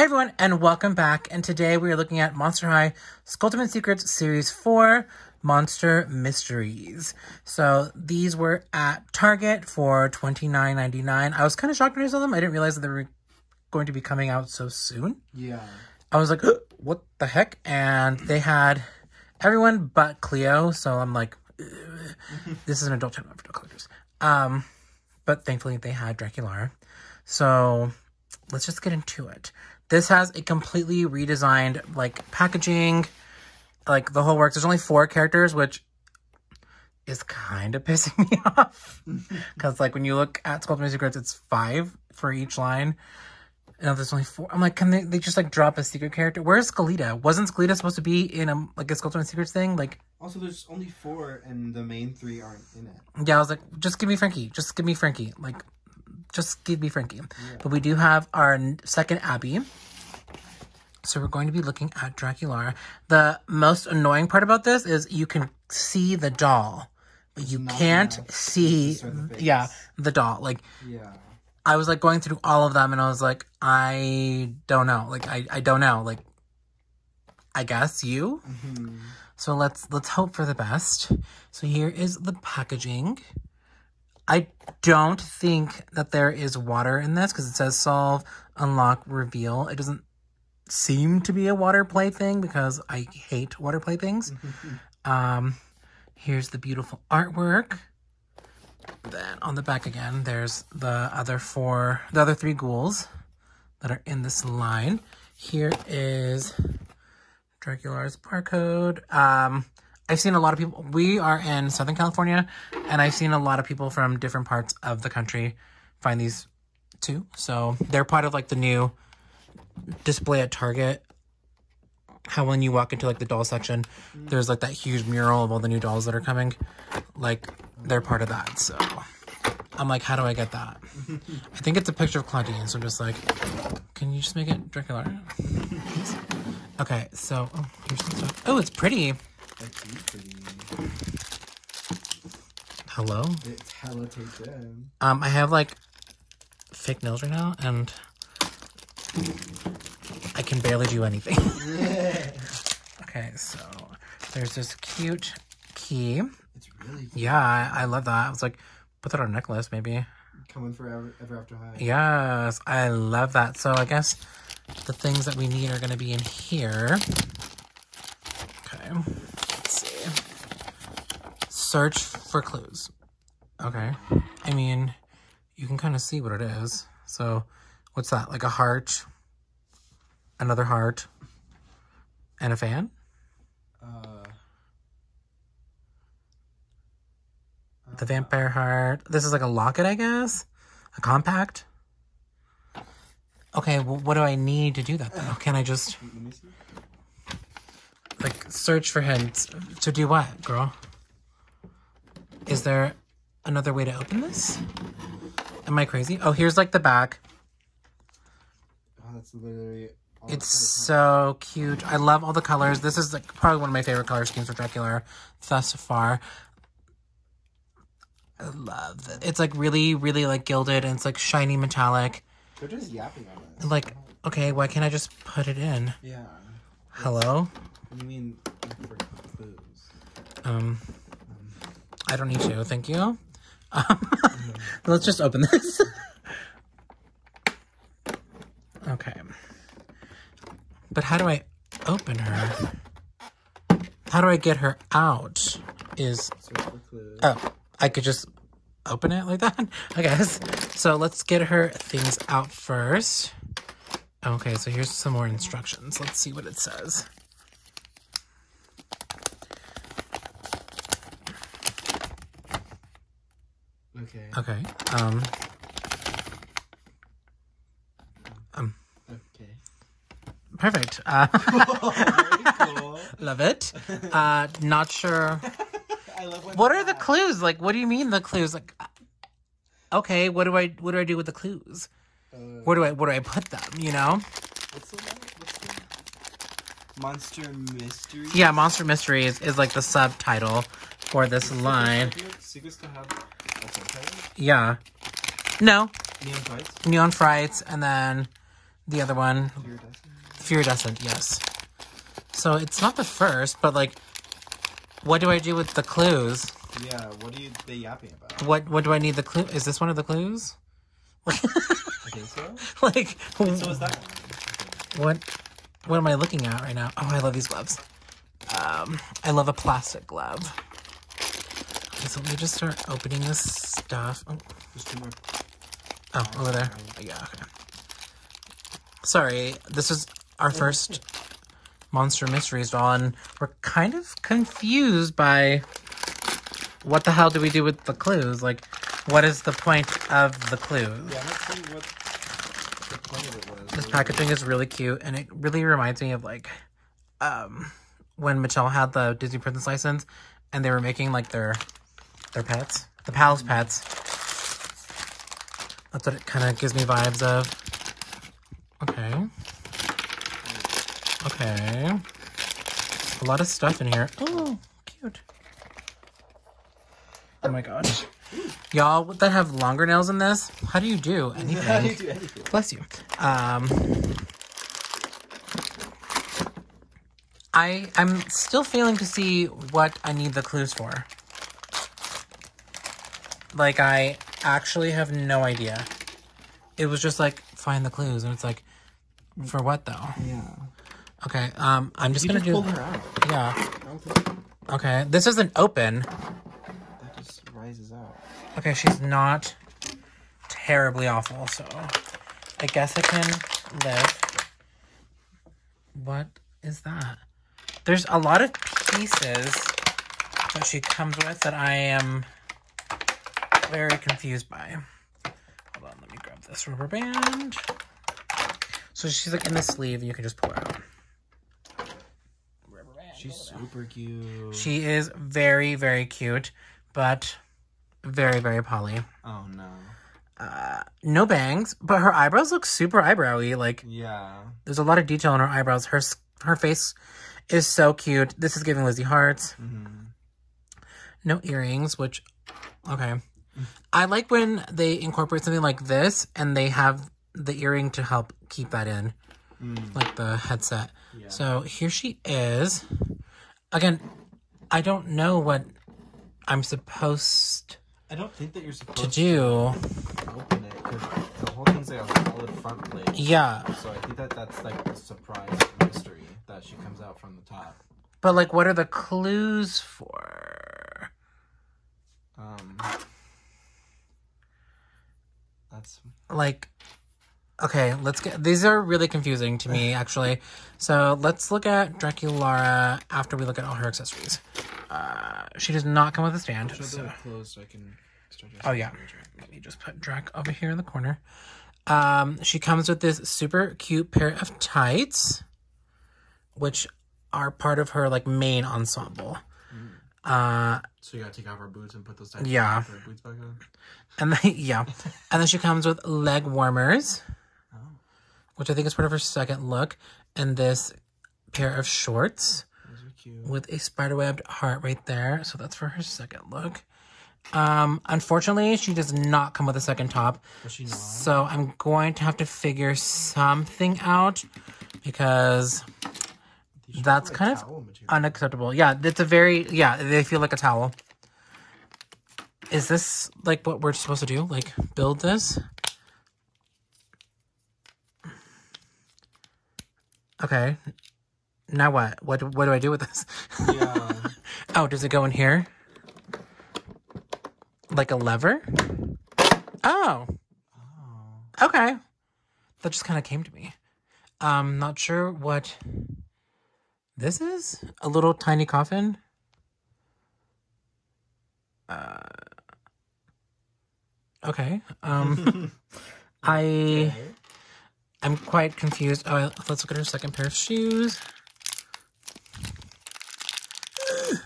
Hey everyone, and welcome back. And today we are looking at Monster High Skulltimate Secrets Series 4 Monster Mysteries. So these were at Target for $29.99. I was kind of shocked when I saw them. I didn't realize that they were going to be coming out so soon. Yeah. I was like, what the heck? And they had everyone but Cleo. So I'm like, this is an adult channel for adult collectors. Um, but thankfully they had Draculaura. So let's just get into it. This has a completely redesigned like packaging, like the whole works. There's only four characters, which is kind of pissing me off because like when you look at Skulltimate Secrets, it's five for each line. No, there's only four. I'm like, can they, they just like drop a secret character? Where's Skelita? Wasn't Skelita supposed to be in a like a Skulltimate Secrets thing? Like, Also, there's only four, and the main three aren't in it. yeah, I was like, just give me Frankie. Just give me Frankie. Like, just give me Frankie. But we do have our second Abby. So we're going to be looking at Draculaura. The most annoying part about this is you can see the doll, but you not can't enough see, the yeah, the doll. Like, Yeah. I was like going through all of them and I was like, I don't know. Like I, I don't know. Like I guess you. hmm So let's let's hope for the best. So here is the packaging. I don't think that there is water in this because it says solve, unlock, reveal. It doesn't seem to be a water play thing because I hate water play things. Um, here's the beautiful artwork. Then on the back again, there's the other four, the other three ghouls that are in this line. Here is Dracula's barcode. Um, I've seen a lot of people. We are in Southern California, and I've seen a lot of people from different parts of the country find these too. So they're part of like the new display at Target. How when you walk into like the doll section, there's like that huge mural of all the new dolls that are coming. Like they're part of that. So I'm like, how do I get that? I think it's a picture of Claudine. So I'm just like, can you just make it Dracula? Okay, so oh, here's some stuff. Oh, it's pretty. That's. Hello. It's hella taped in. Um, I have like fake nails right now, and I can barely do anything. okay, so there's this cute key. It's really Yeah, I, I love that. I was like, put that on a necklace, maybe. coming forever, ever after high. Yes, I love that. So I guess the things that we need are going to be in here. Okay, let's see. Search for clues. Okay, I mean, you can kind of see what it is. So, what's that? Like a heart, another heart, and a fan? Uh, The vampire heart. This is like a locket, I guess? A compact? Okay, well, what do I need to do that though? Can I just let me see. like search for hints to do what, girl? Is there another way to open this? Am I crazy? Oh, here's like the back. Oh, that's literally. All It's so cute. I love all the colors. This is like probably one of my favorite color schemes for Dracula thus far. I love it. It's like really, really like gilded and it's like shiny metallic. They're just yapping on us. Like, okay, why can't I just put it in? Yeah. Hello? What do you mean for clues? Um, I don't need to, thank you. Um, let's just open this. okay. But how do I open her? How do I get her out? Is, oh, I could just open it like that, I guess. So let's get her things out first. Okay, so here's some more instructions. Let's see what it says. Okay. Okay. Um, Okay. perfect. Uh, cool. love it. Uh, not sure. I love when What are the clues? Like, what do you mean the clues? Like, uh, okay, what do I what do I do with the clues? Uh, Where do I where do I put them? You know? what's the? What's the monster mystery? Yeah, Monster Mysteries is like the subtitle for this line. Secrets to have Yeah. No, Neon Fights? Neon Frights, and then the other one, Fearidescent, yes. So it's not the first, but like, what do I do with the clues? Yeah, what are you they yapping about? What what do I need the clue? Is this one of the clues? I think so. like, So is that one? what what am I looking at right now? Oh, I love these gloves. Um, I love a plastic glove. Okay, so let me just start opening this stuff. Oh, There's two more. oh over there. Yeah. Okay. Sorry, this is our first Monster Mysteries doll, and we're kind of confused by what the hell do we do with the clues? Like, what is the point of the clues? Yeah, I'm not seeing what the point of it was. This packaging is really cute, and it really reminds me of like, um, when Mattel had the Disney Princess license, and they were making like their their pets, the Palace Pets. That's what it kind of gives me vibes of. Okay. Okay. A lot of stuff in here. Oh, cute. Oh my gosh. Y'all that have longer nails than this, how do you do anything? How do you do anything? Bless you. Um, I I'm still failing to see what I need the clues for. Like I actually have no idea. It was just like find the clues, and it's like, for what though? Yeah. Okay. Um, I'm just You gonna just do. pulled her out. Yeah. Okay. Okay. This isn't open. That just rises out. Okay, she's not terribly awful, so I guess I can live. What is that? There's a lot of pieces that she comes with that I am very confused by. Hold on, let me grab this rubber band. So she's like in the sleeve, you can just pull her out. Rubber band. She's super cute. She is very, very cute, but very, very poly. Oh no. no bangs, but her eyebrows look super eyebrowy. Like Yeah. there's a lot of detail in her eyebrows. Her her face is so cute. This is giving Lizzie hearts. Mm-hmm. No earrings, which okay. I like when they incorporate something like this and they have the earring to help keep that in, Mm. like the headset. Yeah. So here she is. Again, I don't know what I'm supposed I don't think that you're supposed to do. to open it because the whole thing's like a solid front plate. Yeah, So I think that that's like the surprise mystery that she comes out from the top. but like, what are the clues for? Um. That's like okay let's get these are really confusing to me actually so let's look at Draculaura after we look at all her accessories uh she does not come with a stand so- clothes so I can oh yeah let me just put Drac over here in the corner um she comes with this super cute pair of tights which are part of her like main ensemble uh So you gotta take off her boots and put those tights. Yeah. boots back on. And then yeah and then she comes with leg warmers Oh. which I think is part of her second look, and this pair of shorts Those are cute. with a spiderwebbed heart right there. So that's for her second look. Um, unfortunately, she does not come with a second top, Was she not? so I'm going to have to figure something out because that's kind of material. unacceptable. Yeah, it's a very yeah. They feel like a towel. Is this like what we're supposed to do? Like build this? Okay. Now what? What what do I do with this? yeah. oh, does it go in here? Like a lever? Oh. Oh. Okay. That just kind of came to me. Um, not sure what this is. A little tiny coffin. Uh, okay. Um, I Okay. I'm quite confused. Oh, let's look at her second pair of shoes.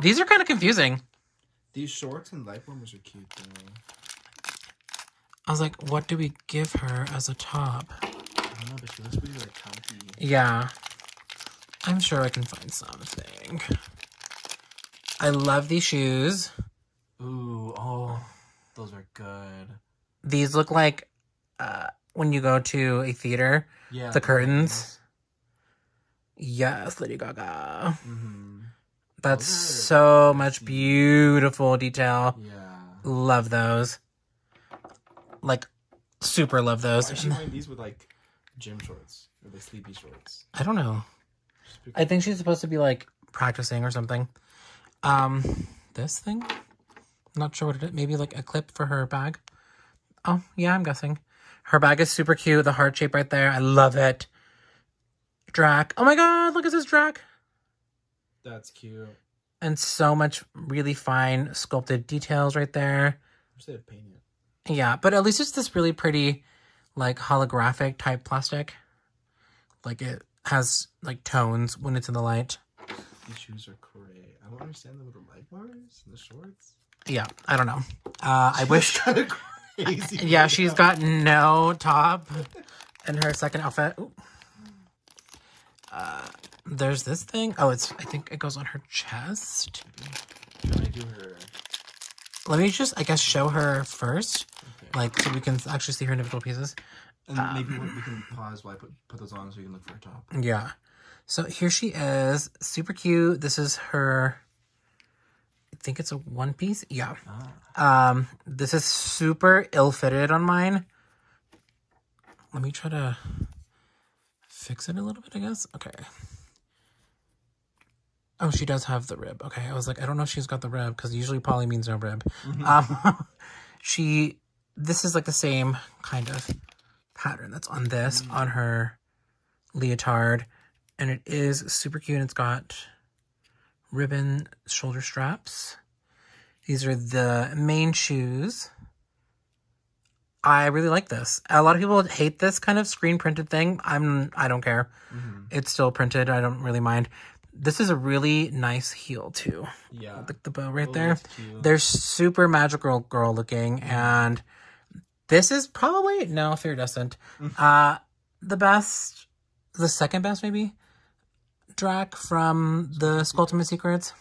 These are kind of confusing. These shorts and light warmers are cute though. I was like, what do we give her as a top? I don't know, but she looks really like comfy. Yeah. I'm sure I can find something. I love these shoes. Ooh, oh, those are good. These look like uh, when you go to a theater. Yeah. The curtains. Yes, Lady Gaga. Mm-hmm. That's so much beautiful detail. Yeah. Love those. Like, super love Why those. is she wearing these with like gym shorts or like sleepy shorts? I don't know. I think she's supposed to be like practicing or something. Um, this thing? Not sure what it is. Maybe like a clip for her bag. Oh, yeah, I'm guessing. Her bag is super cute. The heart shape right there. I love it. Drac. Oh my god, look at this Drac. That's cute. And so much really fine sculpted details right there. Instead of painting it. Yeah, but at least it's this really pretty, like holographic type plastic. Like it has like tones when it's in the light. These shoes are great. I don't understand the little light bars and the shorts. Yeah, I don't know. Uh, I wish. kind of crazy. Yeah, she's got no top in her second outfit. Ooh. Uh, there's this thing. Oh, it's. I think it goes on her chest. Can I do her? Let me just, I guess, show her first, Okay. like so we can actually see her individual pieces. And maybe we we can pause while I put put those on so you can look for her top. Yeah. So here she is, super cute. This is her. Think it's a one piece. Yeah. Ah. Um, this is super ill fitted on mine. Let me try to fix it a little bit, I guess. Okay. Oh, she does have the rib. Okay, I was like, I don't know if she's got the rib because usually poly means no rib. Um, she, this is like the same kind of pattern that's on this on her leotard, and it is super cute. And it's got ribbon shoulder straps. These are the main shoes. I really like this. A lot of people hate this kind of screen printed thing. I'm I don't care. Mm-hmm. It's still printed. I don't really mind. This is a really nice heel too. Yeah. Like the bow right Oh, there. They're super magical girl looking and this is probably no iridescent. uh the best the second best maybe Drac from the Skulltimate Secrets.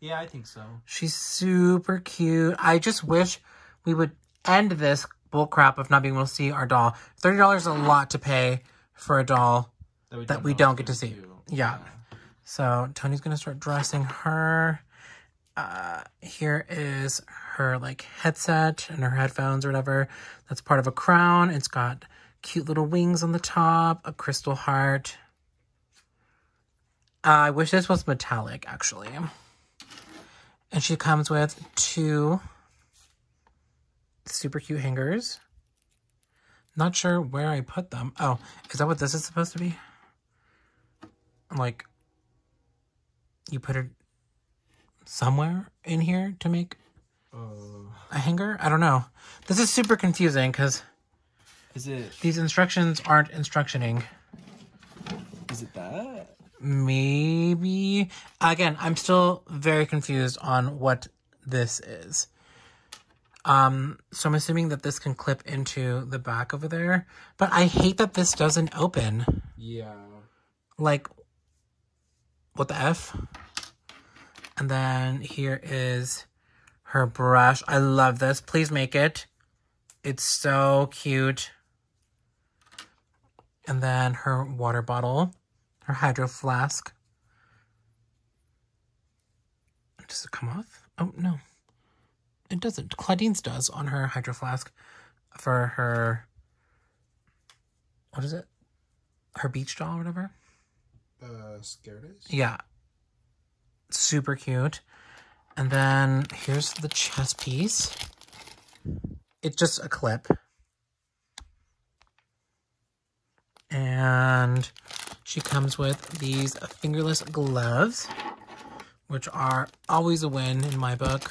Yeah, I think so. She's super cute. I just wish we would end this bullcrap of not being able to see our doll. Thirty dollars is a lot to pay for a doll that we don't if get to see. cute. Yeah. So Tony's gonna start dressing her. Uh, here is her like headset and her headphones or whatever. That's part of a crown. It's got cute little wings on the top, a crystal heart. Uh, I wish this was metallic actually. And she comes with two super cute hangers. Not sure where I put them. Oh, is that what this is supposed to be? Like, you put it somewhere in here to make Oh. a hanger? I don't know. This is super confusing because Is it? these instructions aren't instructioning. Is it that? Maybe. Again, I'm still very confused on what this is. Um, so I'm assuming that this can clip into the back over there. But I hate that this doesn't open. Yeah. Like, what the F? And then here is her brush. I love this. Please make it. It's so cute. And then her water bottle, her hydro flask. Does it come off? Oh, no. It doesn't. Claudine's does on her hydro flask for her. What is it? Her beach doll or whatever. Uh, scared Yeah. Super cute. And then here's the chest piece. It's just a clip. And she comes with these fingerless gloves, which are always a win in my book,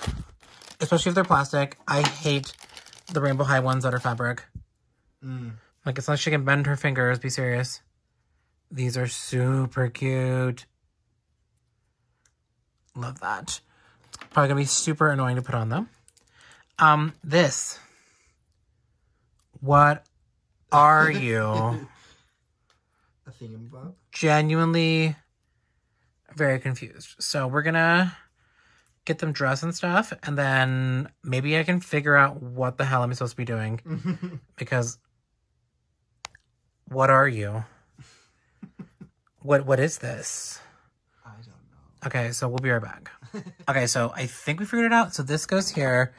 especially if they're plastic. I hate the rainbow high ones that are fabric. Mm. Like, it's like she can bend her fingers, be serious. These are super cute. Love that. It's probably gonna be super annoying to put on them. Um, this. What are you? Thingamabob. Genuinely very confused. So we're gonna get them dressed and stuff, and then maybe I can figure out what the hell I'm supposed to be doing because What are you? what what is this? I don't know. Okay, so we'll be right back. Okay, so I think we figured it out. So this goes here,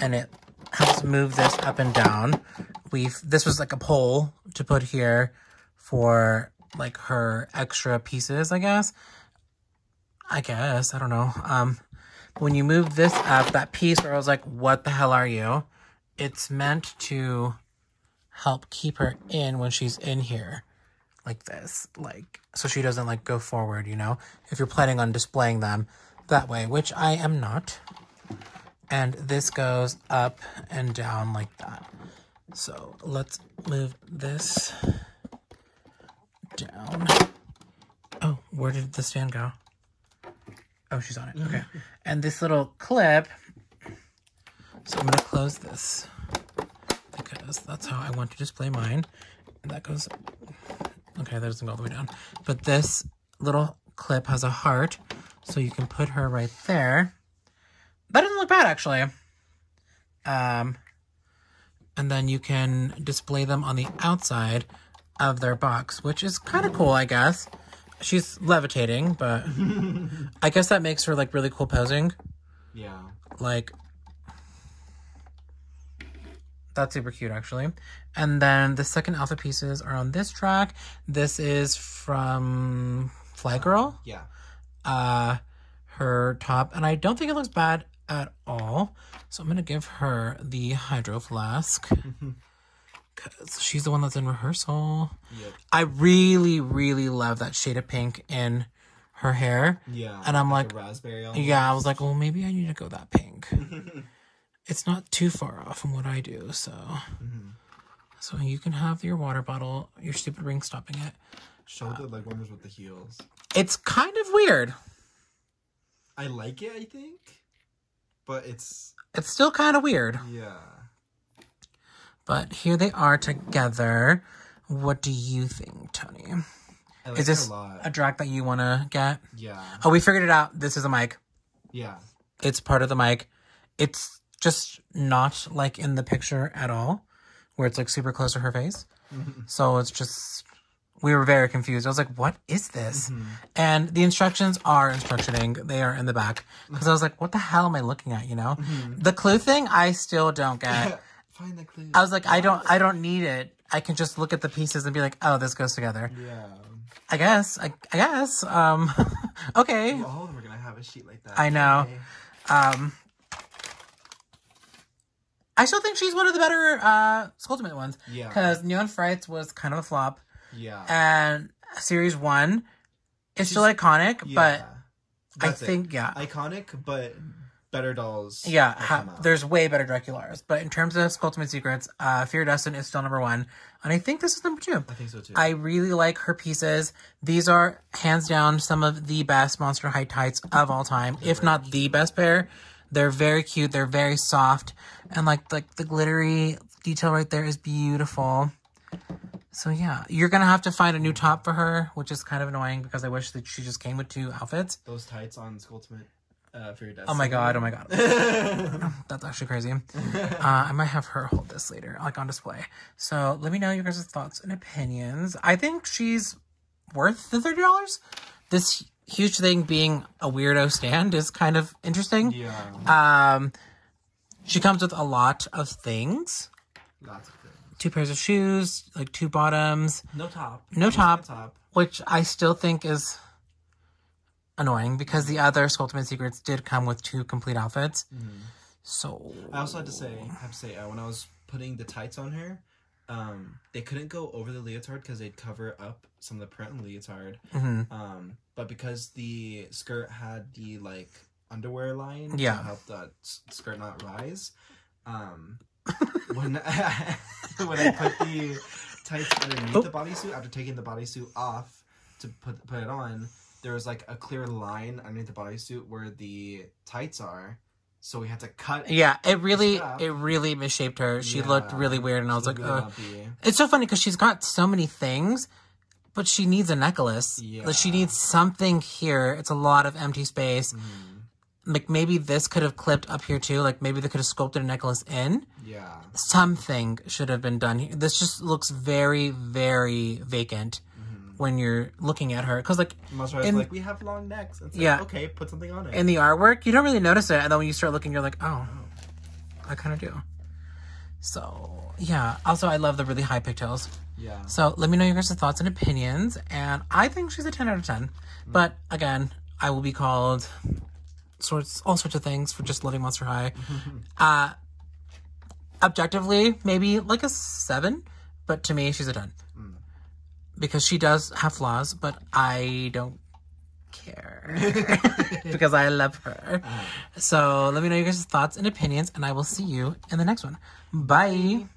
and it helps move this up and down. We've this was like a pole to put here for like her extra pieces, I guess. I guess I don't know. Um, when you move this up, that piece where I was like, "What the hell are you?" It's meant to help keep her in when she's in here like this like so she doesn't like go forward you know if you're planning on displaying them that way which i am not and this goes up and down like that so let's move this down oh where did the stand go oh she's on it okay and this little clip so i'm gonna close this because that's how I want to display mine. And that goes, okay, that doesn't go all the way down. But this little clip has a heart, so you can put her right there. That doesn't look bad, actually. Um, and then you can display them on the outside of their box, which is kind of cool, I guess. She's levitating, but I guess that makes her like really cool posing. Yeah. Like that's super cute actually. And then the second alpha pieces are on this track. This is from Fly Girl. Yeah. Uh her top and I don't think it looks bad at all. So I'm gonna give her the hydro flask. Cause she's the one that's in rehearsal. Yep. I really, really love that shade of pink in her hair. Yeah. And I'm like, a raspberry. almost. Yeah, I was like, well, maybe I need to go that pink. it's not too far off from what I do, so. Mm-hmm. So you can have your water bottle, your stupid ring stopping it. The leg warmers with the heels. It's kind of weird. I like it. I think, but it's It's still kind of weird. yeah. But here they are together. What do you think, Tony? I like Is this a lot. a drag that you want to get? yeah. Oh, we figured it out. This is a mic. Yeah. It's part of the mic. It's just not like in the picture at all, where it's like super close to her face. Mm-hmm. So it's just we were very confused. I was like, "What is this?" Mm-hmm. And the instructions are instructioning. They are in the back because I was like, "What the hell am I looking at?" You know, mm-hmm. the clue thing I still don't get. Find the. I was like, I don't, I don't need it. I can just look at the pieces and be like, "Oh, this goes together." Yeah. I guess. I, I guess. Um, okay. All of them are gonna have a sheet like that. I know. Yay. Um, I still think she's one of the better uh, Skulltimate ones. Yeah. Because Neon Frights was kind of a flop, Yeah. and Series One is still iconic, yeah. but I That's it. think yeah, iconic, but better dolls. yeah, ha- there's way better Dracula's. But in terms of Skulltimate Secrets, uh, Fearidescent is still number one, and I think this is number two. I think so too. I really like her pieces. These are hands down some of the best Monster High tights of all time, if not the best pair. They're very cute. They're very soft, and like like the glittery detail right there is beautiful. So yeah, you're gonna have to find a new top for her, which is kind of annoying because I wish that she just came with two outfits. Those tights on Skulltimate uh, for your desk. Oh my god! Oh my god! That's actually crazy. Uh, I might have her hold this later, like on display. So let me know your guys' thoughts and opinions. I think she's worth the thirty dollars. This huge thing being a weirdo stand is kind of interesting. Yeah. Um, she comes with a lot of things: Lots of things. two pairs of shoes, like two bottoms, No top. No top. top. which I still think is annoying because the other Skulltimate Secrets did come with two complete outfits. So I also had to say, have to say, uh, when I was putting the tights on her, um, they couldn't go over the leotard because they'd cover up some of the print on the leotard. Mhm. Um, but because the skirt had the like underwear line Yeah. to help the skirt not rise, um, when when I put the tights underneath Oh. the bodysuit after taking the bodysuit off to put put it on, there was like a clear line underneath the bodysuit where the tights are. So we had to cut Yeah, it really, it really misshaped her. She looked really weird, and I was like, Ugh. it's so funny because she's got so many things, but she needs a necklace. Like, she needs something here. It's a lot of empty space. Mhm. like maybe this could have clipped up here too. Like maybe they could have sculpted a necklace in. Yeah. Something should have been done here. This just looks very, very vacant when you're looking at her. Because like Most of us In- like we have long necks. It's like, Yeah. Okay, put something on it. in the artwork, you don't really notice it, and then when you start looking, you're like, oh, I kind of do. So yeah. Also, I love the really high pigtails. yeah. So let me know your guys' thoughts and opinions. And I think she's a 10 out of 10. But again, I will be called sorts all sorts of things for just loving Monster High. uh objectively, maybe like a seven, but to me she's a 10. Because she does have flaws, but I don't care. because I love her. Mm. So let me know your guys' thoughts and opinions, and I will see you in the next one. Bye.